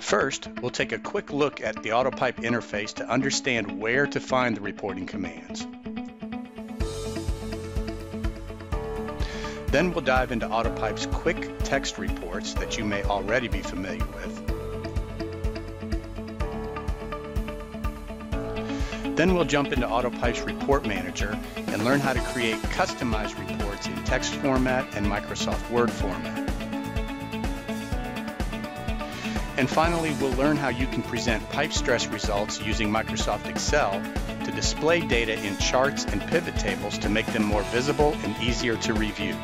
First, we'll take a quick look at the AutoPipe interface to understand where to find the reporting commands. Then we'll dive into AutoPipe's quick text reports that you may already be familiar with. Then we'll jump into AutoPipe's Report Manager and learn how to create customized reports in text format and Microsoft Word format. And finally, we'll learn how you can present pipe stress results using Microsoft Excel to display data in charts and pivot tables to make them more visible and easier to review.